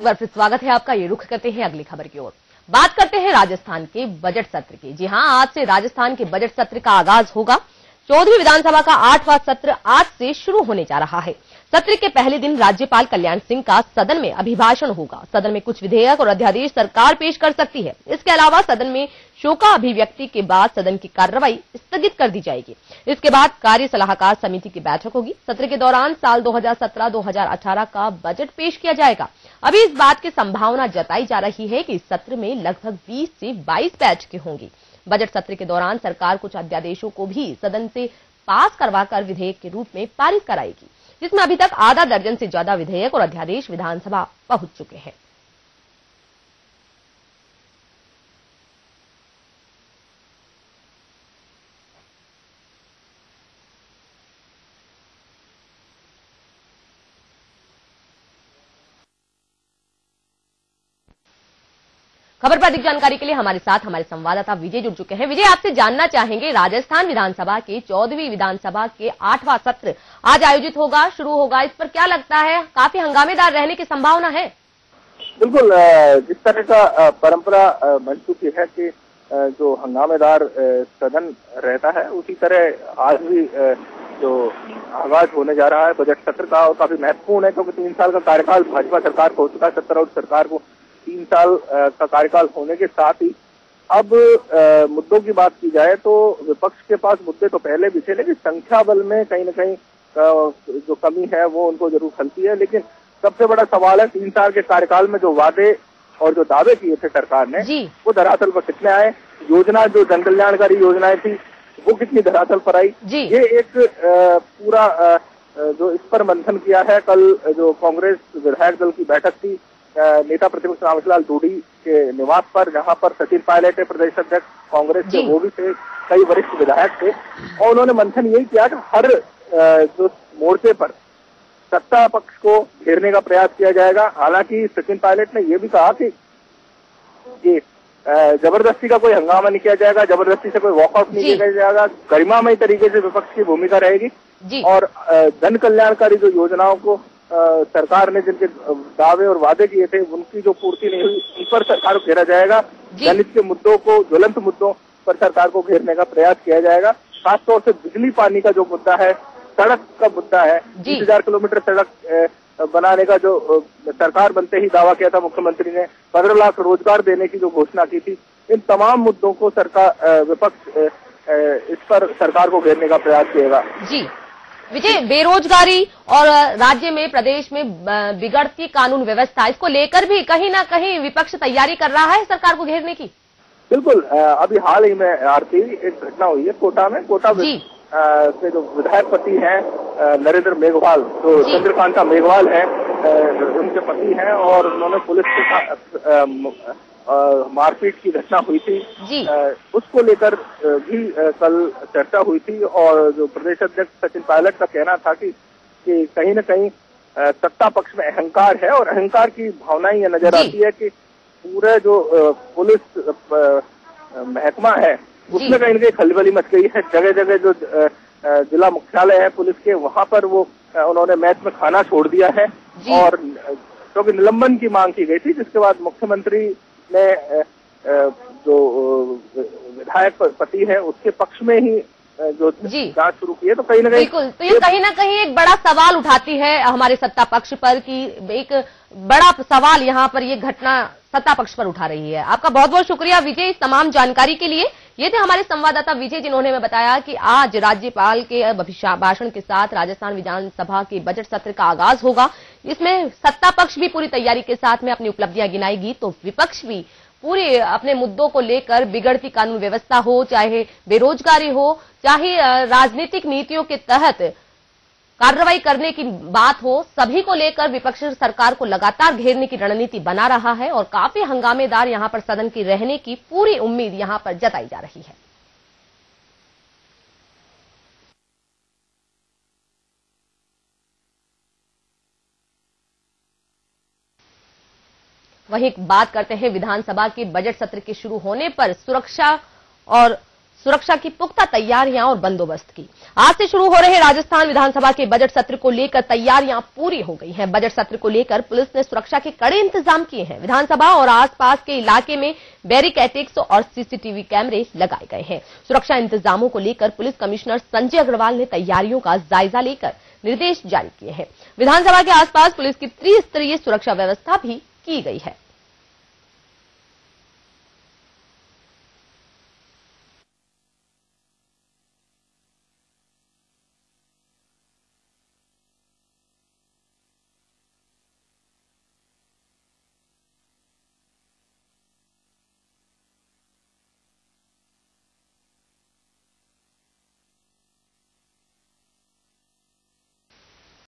बार फिर स्वागत है आपका। ये रुख करते हैं अगली खबर की ओर। बात करते हैं राजस्थान के बजट सत्र की। जी हाँ, आज से राजस्थान के बजट सत्र का आगाज़ होगा। चौधरी विधानसभा का आठवां सत्र आज से शुरू होने जा रहा है। सत्र के पहले दिन राज्यपाल कल्याण सिंह का सदन में अभिभाषण होगा। सदन में कुछ विधेयक और अध्यादेश सरकार पेश कर सकती है। इसके अलावा सदन में शोका अभिव्यक्ति के बाद सदन की कार्रवाई स्थगित कर दी जाएगी। इसके बाद कार्य सलाहकार समिति की बैठक होगी। सत्र के दौरान साल 2017-2018 का बजट पेश किया जाएगा। अभी इस बात की संभावना जताई जा रही है कि इस सत्र में लगभग 20 से 22 बैठकें होंगी। बजट सत्र के दौरान सरकार कुछ अध्यादेशों को भी सदन से पास करवाकर विधेयक के रूप में पारित कराएगी, जिसमें अभी तक आधा दर्जन से ज़्यादा विधेयक और अध्यादेश विधानसभा पहुँच चुके हैं। खबर पर अधिक जानकारी के लिए हमारे साथ हमारे संवाददाता विजय जुड़ चुके हैं। विजय, आपसे जानना चाहेंगे, राजस्थान विधानसभा के चौदहवीं विधानसभा के आठवां सत्र आज आयोजित होगा, शुरू होगा। इस पर क्या लगता है? काफ़ी हंगामेदार रहने की संभावना है। बिल्कुल जिस तरह का परंपरा बन चुकी है कि जो हंगामेदार सदन रहता है, उसी तरह आज भी जो आगाज़ होने जा रहा है, बजट सत्र का, और काफ़ी महत्वपूर्ण है, क्योंकि तीन साल का कार्यकाल भाजपा सरकार को हो चुका है, सत्तर और सरकार को तीन साल का कार्यकाल होने के साथ ही अब मुद्दों की बात की जाए तो विपक्ष के पास मुद्दे तो पहले भी थे लेकिन संख्या बल में कहीं ना कहीं जो कमी है वो उनको ज़रूर खलती है। लेकिन सबसे बड़ा सवाल है तीन साल के कार्यकाल में जो वादे और जो दावे किए थे सरकार ने वो धरातल पर कितने आए? योजना जो जन कल्याणकारी योजनाएँ थी वो कितनी धरातल पर आई? ये एक पूरा जो इस पर मंथन किया है कल जो कांग्रेस विधायक दल की बैठक थी नेता प्रतिपक्ष रामलाल डूडी के निवास पर जहाँ पर सचिन पायलट प्रदेश अध्यक्ष कांग्रेस के वो भी थे कई वरिष्ठ विधायक थे और उन्होंने मंथन यही किया कि हर जो मोर्चे पर सत्ता पक्ष को घेरने का प्रयास किया जाएगा। हालाँकि सचिन पायलट ने यह भी कहा कि कि ज़बरदस्ती का कोई हंगामा नहीं किया जाएगा ज़बरदस्ती से कोई वॉकआउट नहीं किया जाएगा गरिमामय तरीके से विपक्ष की भूमिका रहेगी। और जन कल्याणकारी जो योजनाओं को सरकार ने जिनके दावे और वादे किए थे उनकी जो पूर्ति नहीं हुई उन पर सरकार को घेरा जाएगा। दलित के मुद्दों को ज्वलंत मुद्दों पर सरकार को घेरने का प्रयास किया जाएगा। खासतौर से बिजली पानी का जो मुद्दा है सड़क का मुद्दा है बीस हज़ार किलोमीटर सड़क बनाने का जो सरकार बनते ही दावा किया था मुख्यमंत्री ने पंद्रह लाख रोज़गार देने की जो घोषणा की थी इन तमाम मुद्दों को सरकार विपक्ष इस पर सरकार को घेरने का प्रयास किएगा। जी। विजय बेरोजगारी और राज्य में प्रदेश में बिगड़ती कानून व्यवस्था इसको लेकर भी कहीं ना कहीं विपक्ष तैयारी कर रहा है सरकार को घेरने की? बिल्कुल अभी हाल ही में आरती एक घटना हुई है कोटा में। कोटा जी। के जो विधायक पति हैं नरेंद्र मेघवाल जो चंद्रकांता मेघवाल है उनके पति हैं और उन्होंने पुलिस के साथ मारपीट की घटना हुई थी। उसको लेकर भी कल चर्चा हुई थी और जो प्रदेश अध्यक्ष सचिन पायलट का कहना था कि कि कहीं न कहीं सत्ता पक्ष में अहंकार है और अहंकार की भावना ये नज़र आती है कि पूरे जो पुलिस महकमा है उसमें कहीं ना कहीं खलबली मच गई है। जगह जगह जो जिला मुख्यालय है पुलिस के वहाँ पर वो उन्होंने मैच में खाना छोड़ दिया है और क्योंकि तो निलंबन की मांग की गई थी जिसके बाद मुख्यमंत्री ने जो विधायक पति है उसके पक्ष में ही जो जाँच शुरू की है तो कहीं ना कहीं बिल्कुल। तो ये कहीं ना कहीं एक बड़ा सवाल उठाती है हमारे सत्ता पक्ष पर कि एक बड़ा सवाल यहाँ पर ये घटना सत्ता पक्ष पर उठा रही है। आपका बहुत बहुत शुक्रिया विजय इस तमाम जानकारी के लिए। ये थे हमारे संवाददाता विजय, जिन्होंने हमें बताया कि आज राज्यपाल के भाषण के साथ राजस्थान विधानसभा के बजट सत्र का आगाज़ होगा। इसमें सत्ता पक्ष भी पूरी तैयारी के साथ में अपनी उपलब्धियाँ गिनाएगी तो विपक्ष भी पूरे अपने मुद्दों को लेकर बिगड़ती कानून व्यवस्था हो, चाहे बेरोजगारी हो, चाहे राजनीतिक नीतियों के तहत कार्रवाई करने की बात हो, सभी को लेकर विपक्ष सरकार को लगातार घेरने की रणनीति बना रहा है और काफ़ी हंगामेदार यहाँ पर सदन की रहने की पूरी उम्मीद यहाँ पर जताई जा रही है। वहीं बात करते हैं, विधानसभा के बजट सत्र के शुरू होने पर सुरक्षा और सुरक्षा की पुख्ता तैयारियाँ और बंदोबस्त की। आज से शुरू हो रहे राजस्थान विधानसभा के बजट सत्र को लेकर तैयारियाँ पूरी हो गई हैं। बजट सत्र को लेकर पुलिस ने सुरक्षा के कड़े इंतज़ाम किए हैं। विधानसभा और आसपास के इलाके में बैरिकेटिक्स और सीसीटीवी कैमरे लगाए गए हैं। सुरक्षा इंतजामों को लेकर पुलिस कमिश्नर संजय अग्रवाल ने तैयारियों का जायजा लेकर निर्देश जारी किए हैं। विधानसभा के आसपास पुलिस की त्रिस्तरीय सुरक्षा व्यवस्था भी की गई है।